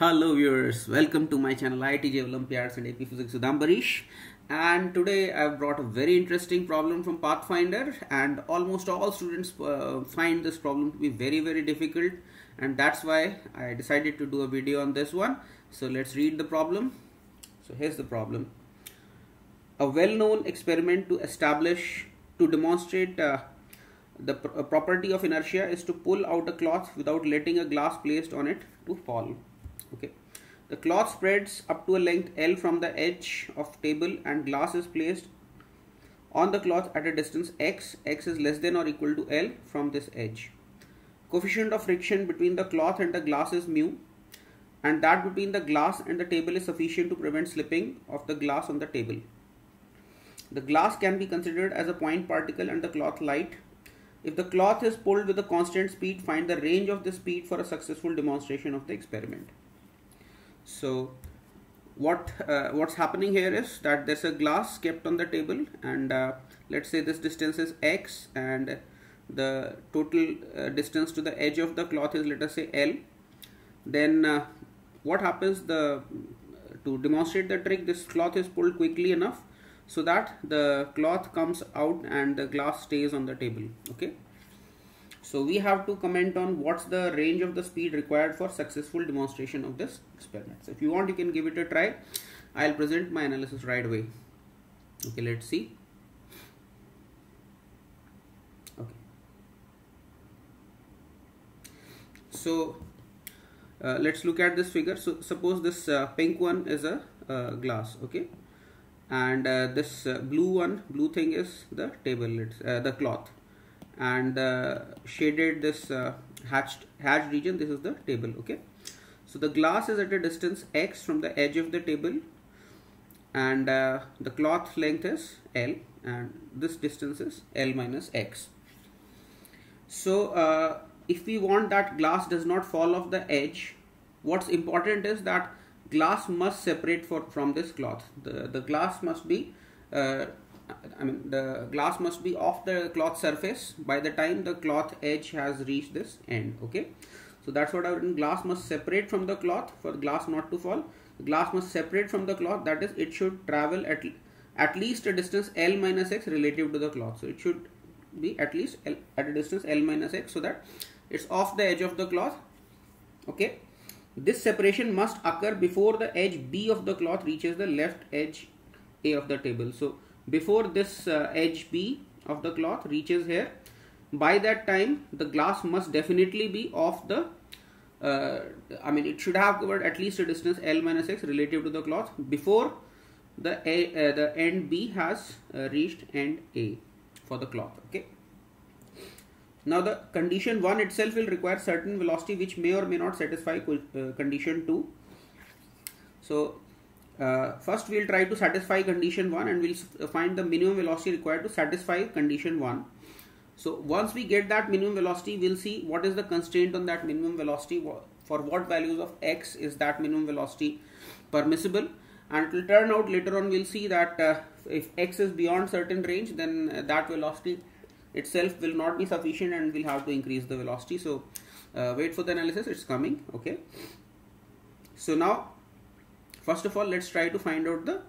Hello viewers, welcome to my channel IIT JEE Olympiads and AP Physics with Ambarish. And today I've brought a very interesting problem from Pathfinder and almost all students uh, find this problem to be very very difficult and that's why I decided to do a video on this one. So let's read the problem. So here's the problem. A well-known experiment to establish, to demonstrate uh, the pr- property of inertia is to pull out a cloth without letting a glass placed on it to fall okay. The cloth spreads up to a length L from the edge of table and glass is placed on the cloth at a distance x. X is less than or equal to L from this edge. Coefficient of friction between the cloth and the glass is mu and that between the glass and the table is sufficient to prevent slipping of the glass on the table. The glass can be considered as a point particle and the cloth light. If the cloth is pulled with a constant speed, find the range of the speed for a successful demonstration of the experiment. So, what uh, what's happening here is that there's a glass kept on the table, and uh, let's say this distance is x, and the total uh, distance to the edge of the cloth is let us say L. Then uh, what happens? The to demonstrate the trick, this cloth is pulled quickly enough so that the cloth comes out and the glass stays on the table okay so we have to comment on what's the range of the speed required for successful demonstration of this experiment. So if you want you can give it a try. I'll present my analysis right away. Okay let's see. Okay. So uh, let's look at this figure. So suppose this uh, pink one is a uh, glass okay? And uh, this uh, blue one blue thing is the table it's uh, the cloth and uh, shaded this uh, hatched region. This is the table okay? So the glass is at a distance x from the edge of the table and uh, the cloth length is l and this distance is l minus x. So if we want that glass does not fall off the edge what's important is that glass must separate for, from this cloth. The, the glass must be, uh, I mean, the glass must be off the cloth surface by the time the cloth edge has reached this end. Okay. So that's what I've written. Glass must separate from the cloth for glass not to fall. The glass must separate from the cloth. That is, it should travel at, at least a distance L minus X relative to the cloth. So it should be at least L, at a distance L minus X so that it's off the edge of the cloth. Okay this separation must occur before the edge B of the cloth reaches the left edge A of the table. So before this uh, edge B of the cloth reaches here, by that time the glass must definitely be off the uh, I mean it should have covered at least a distance L minus X relative to the cloth before the A, uh, the end B has uh, reached end A for the cloth. Okay. Now the condition 1 itself will require certain velocity which may or may not satisfy uh, condition 2. So uh, first we will try to satisfy condition 1 and we will find the minimum velocity required to satisfy condition 1. So once we get that minimum velocity we will see what is the constraint on that minimum velocity for what values of x is that minimum velocity permissible. And it will turn out later on we will see that uh, if x is beyond certain range then uh, that velocity itself will not be sufficient and we'll have to increase the velocity. So uh, wait for the analysis. It's coming. Okay. So now first of all let's try to find out the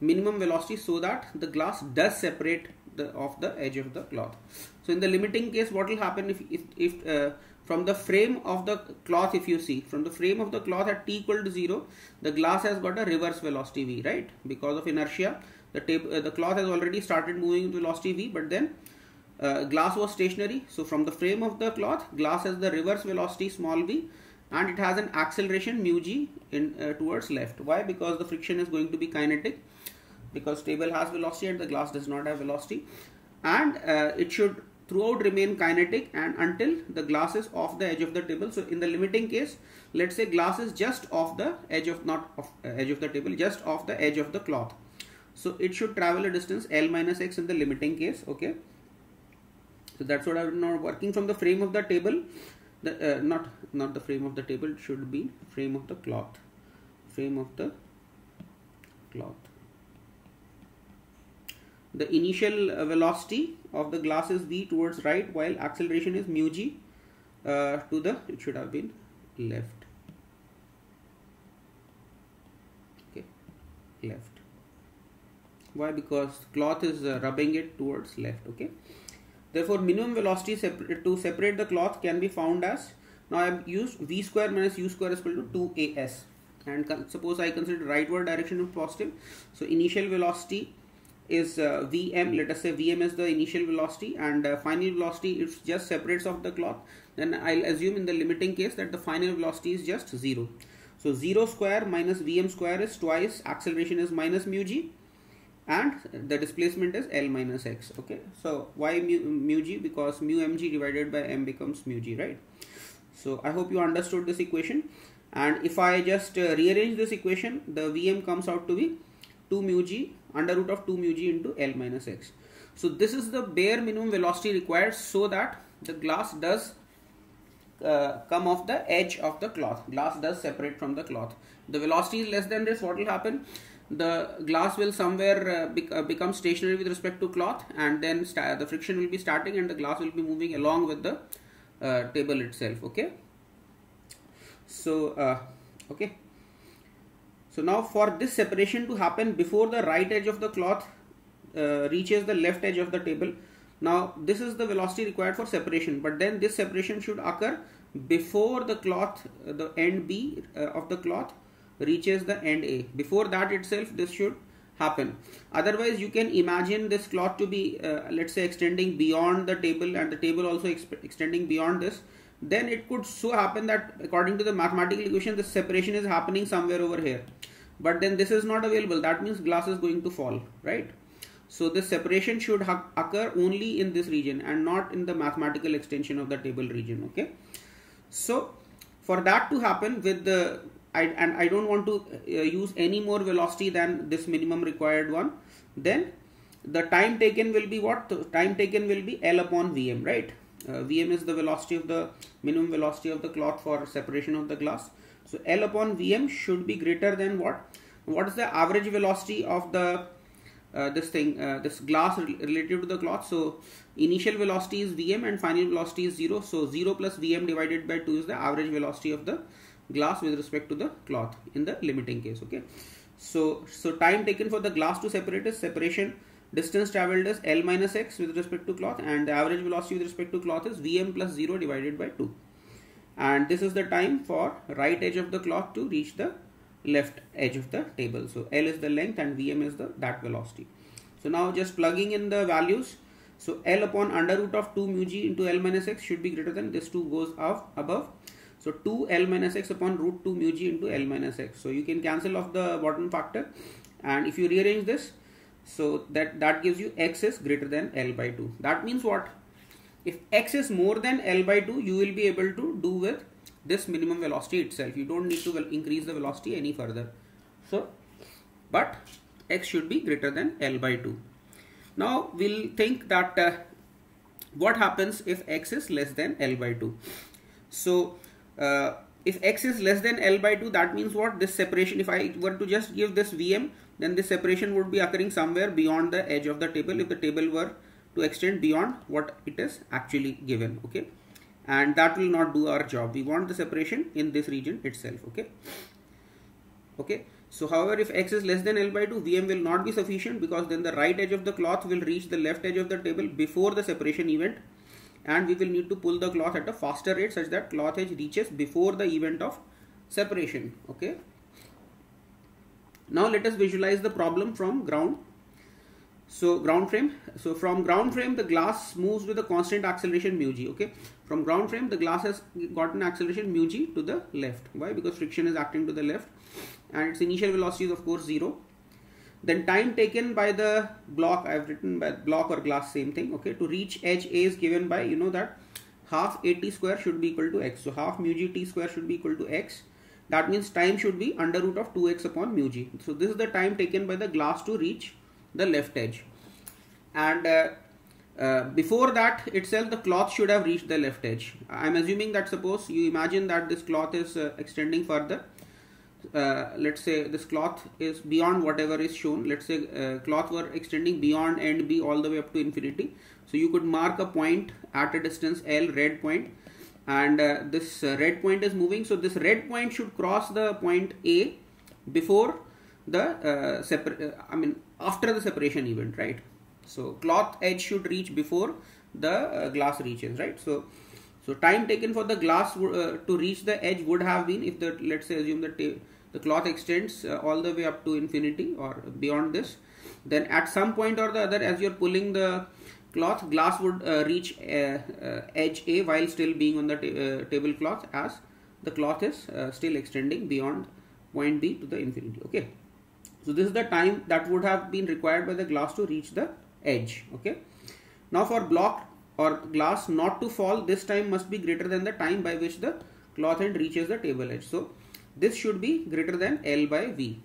minimum velocity so that the glass does separate the of the edge of the cloth. So in the limiting case what will happen if if, if uh, from the frame of the cloth if you see from the frame of the cloth at t equal to 0 the glass has got a reverse velocity v right? Because of inertia the tape uh, the cloth has already started moving with velocity v but then uh, glass was stationary. So from the frame of the cloth glass has the reverse velocity small v and it has an acceleration mu g in uh, towards left. Why? Because the friction is going to be kinetic. Because table has velocity and the glass does not have velocity. And uh, it should throughout remain kinetic and until the glass is off the edge of the table. So in the limiting case let's say glass is just off the edge of not off uh, edge of the table just off the edge of the cloth. So it should travel a distance l minus x in the limiting case okay? So that's what I'm now working from the frame of the table the, uh, not not the frame of the table should be frame of the cloth. Frame of the cloth. The initial velocity of the glass is v towards right while acceleration is mu g uh, to the it should have been left. Okay left. Why? Because cloth is uh, rubbing it towards left okay? Therefore minimum velocity separ to separate the cloth can be found as now I have used v square minus u square is equal to 2as and suppose I consider rightward direction of positive so initial velocity is uh, Vm let us say Vm is the initial velocity and uh, final velocity it just separates off the cloth. Then I'll assume in the limiting case that the final velocity is just 0 so 0 square minus Vm square is twice acceleration is minus mu g and the displacement is L minus x okay so why mu, mu g because mu mg divided by m becomes mu g right so I hope you understood this equation and if I just uh, rearrange this equation the Vm comes out to be 2 mu g under root of 2 mu g into L minus x. So this is the bare minimum velocity required so that the glass does uh, come off the edge of the cloth. Glass does separate from the cloth. The velocity is less than this. What will happen? The glass will somewhere uh, bec uh, become stationary with respect to cloth and then the friction will be starting and the glass will be moving along with the uh, table itself. Okay. So, uh, okay. So now for this separation to happen before the right edge of the cloth uh, reaches the left edge of the table. Now this is the velocity required for separation but then this separation should occur before the cloth, the end B uh, of the cloth reaches the end A. Before that itself this should happen. Otherwise you can imagine this cloth to be uh, let's say extending beyond the table and the table also extending beyond this. Then it could so happen that according to the mathematical equation the separation is happening somewhere over here. But then this is not available. That means glass is going to fall right? So this separation should occur only in this region and not in the mathematical extension of the table region okay? So for that to happen with the I, and I don't want to uh, use any more velocity than this minimum required one then the time taken will be what the time taken will be L upon Vm right uh, Vm is the velocity of the minimum velocity of the cloth for separation of the glass so L upon Vm should be greater than what? What is the average velocity of the uh, this thing, uh, this glass relative to the cloth? So initial velocity is Vm and final velocity is 0. So 0 plus Vm divided by 2 is the average velocity of the glass with respect to the cloth in the limiting case. Okay. So, so time taken for the glass to separate is separation. Distance traveled is L minus x with respect to cloth and the average velocity with respect to cloth is Vm plus 0 divided by 2 and this is the time for right edge of the cloth to reach the left edge of the table. So L is the length and Vm is the that velocity. So now just plugging in the values. So L upon under root of 2 mu g into L minus x should be greater than this 2 goes up above so 2 L minus x upon root 2 mu g into L minus x so you can cancel off the bottom factor and if you rearrange this so that that gives you x is greater than L by 2 that means what if x is more than L by 2, you will be able to do with this minimum velocity itself. You don't need to increase the velocity any further. So, but x should be greater than L by 2. Now, we'll think that uh, what happens if x is less than L by 2. So, uh, if x is less than L by 2, that means what? This separation, if I were to just give this Vm, then this separation would be occurring somewhere beyond the edge of the table. If the table were to extend beyond what it is actually given okay? And that will not do our job. We want the separation in this region itself okay? Okay? So however if x is less than L by 2 Vm will not be sufficient because then the right edge of the cloth will reach the left edge of the table before the separation event and we will need to pull the cloth at a faster rate such that cloth edge reaches before the event of separation okay? Now let us visualize the problem from ground. So ground frame. So from ground frame the glass moves with a constant acceleration mu g okay? From ground frame the glass has got an acceleration mu g to the left. Why? Because friction is acting to the left. And its initial velocity is of course zero then time taken by the block i've written by block or glass same thing okay to reach edge a is given by you know that half at square should be equal to x. So half mu g t square should be equal to x. That means time should be under root of 2x upon mu g. So this is the time taken by the glass to reach the left edge. And uh, uh, before that itself the cloth should have reached the left edge. I'm assuming that suppose you imagine that this cloth is uh, extending further uh, let's say this cloth is beyond whatever is shown let's say uh, cloth were extending beyond end b all the way up to infinity so you could mark a point at a distance l red point and uh, this red point is moving so this red point should cross the point a before the uh, separ- uh, I mean after the separation event, right? So cloth edge should reach before the uh, glass reaches, right? So so time taken for the glass uh, to reach the edge would have been if the let's say assume that the cloth extends uh, all the way up to infinity or beyond this, then at some point or the other as you're pulling the cloth, glass would uh, reach uh, edge A while still being on the ta- tablecloth as the cloth is still extending beyond point B to the infinity. Okay. So this is the time that would have been required by the glass to reach the edge. Okay. Now for block or glass not to fall, this time must be greater than the time by which the cloth end reaches the table edge. So this should be greater than L by V.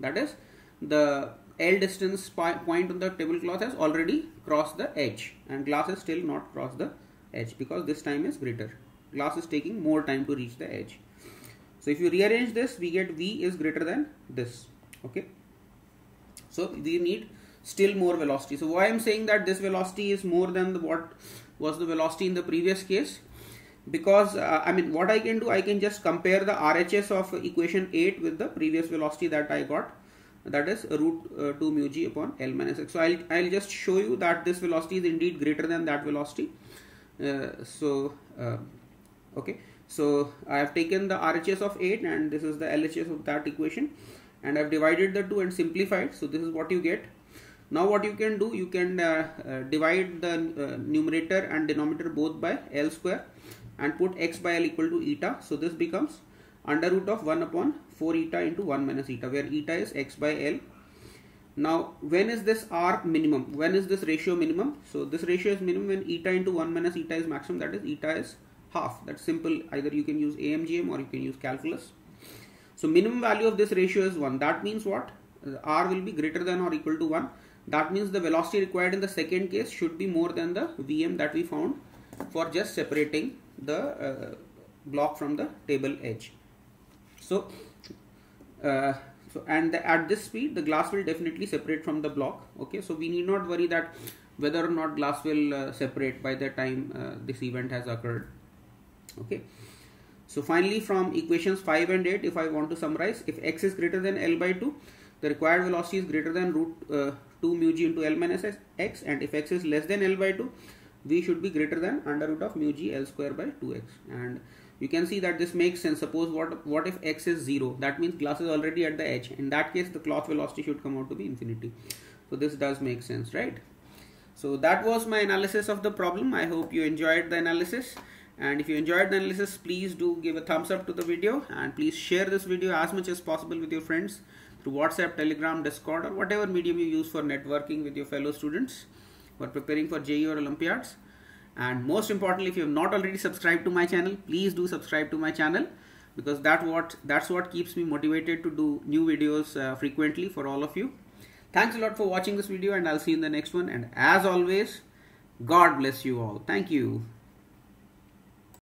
That is the L distance point on the tablecloth has already crossed the edge and glass is still not crossed the edge because this time is greater. Glass is taking more time to reach the edge. So if you rearrange this, we get V is greater than this. Okay. So we need still more velocity. So why I'm saying that this velocity is more than the, what was the velocity in the previous case because uh, I mean what I can do I can just compare the RHS of equation 8 with the previous velocity that I got. That is root uh, 2 mu g upon L minus x. So I'll, I'll just show you that this velocity is indeed greater than that velocity. Uh, so uh, okay. So I have taken the RHS of 8 and this is the LHS of that equation. And I've divided the two and simplified. So this is what you get. Now what you can do you can uh, uh, divide the numerator and denominator both by L square and put x by L equal to eta. So this becomes under root of 1 upon 4 eta into 1 minus eta where eta is x by L. Now when is this R minimum? When is this ratio minimum? So this ratio is minimum when eta into 1 minus eta is maximum that is eta is half. That's simple. Either you can use AMGM or you can use calculus. So minimum value of this ratio is 1 that means what? R will be greater than or equal to 1 that means the velocity required in the second case should be more than the Vm that we found for just separating the uh, block from the table edge. So, uh, so and the, at this speed the glass will definitely separate from the block. Okay, so we need not worry that whether or not glass will uh, separate by the time uh, this event has occurred. Okay. So finally from equations 5 and 8 if I want to summarize if x is greater than L by 2 the required velocity is greater than root uh, 2 mu g into L minus x and if x is less than L by 2 v should be greater than under root of mu g L square by 2x and you can see that this makes sense. Suppose what what if x is 0 that means glass is already at the edge. In that case the cloth velocity should come out to be infinity. So this does make sense right? So that was my analysis of the problem. I hope you enjoyed the analysis. And if you enjoyed the analysis please do give a thumbs up to the video. And please share this video as much as possible with your friends through WhatsApp, Telegram, Discord, or whatever medium you use for networking with your fellow students who are preparing for JEE or Olympiads. And most importantly, if you have not already subscribed to my channel, please do subscribe to my channel because that what that's what keeps me motivated to do new videos uh, frequently for all of you. Thanks a lot for watching this video, and I'll see you in the next one. And as always, God bless you all. Thank you.